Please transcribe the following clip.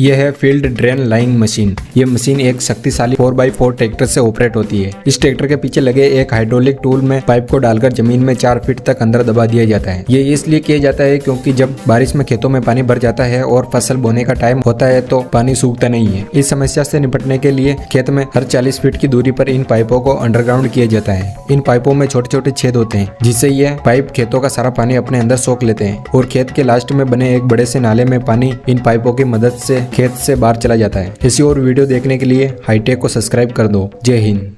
यह है field drain laying machine. ये मशीन एक शक्तिशाली 4x4 ट्रैक्टर से ऑपरेट होती है। इस ट्रैक्टर के पीछे लगे एक हाइड्रोलिक टूल में पाइप को डालकर ज़मीन में चार फीट तक अंदर दबा दिया जाता है। ये इसलिए किया जाता है क्योंकि जब बारिश में खेतों में पानी भर जाता है और फ़सल बोने का टाइम होता है तो पानी सूखता नहीं है। इस समस्या से निपटने के लिए खेत में हर 40 फीट की दूरी पर इन पाइपों को अंडरग्राउंड किया जाता है। इन पाइपों में छोटे छोटे छेद होते हैं, जिससे ये पाइप खेतों का सारा पानी अपने अंदर सोख लेते हैं और खेत के लास्ट में बने एक बड़े से नाले में पानी इन पाइपों की मदद से खेत से बाहर चला जाता है। इसी और वीडियो देखने के लिए हाईटेक को सब्सक्राइब कर दो। जय हिंद।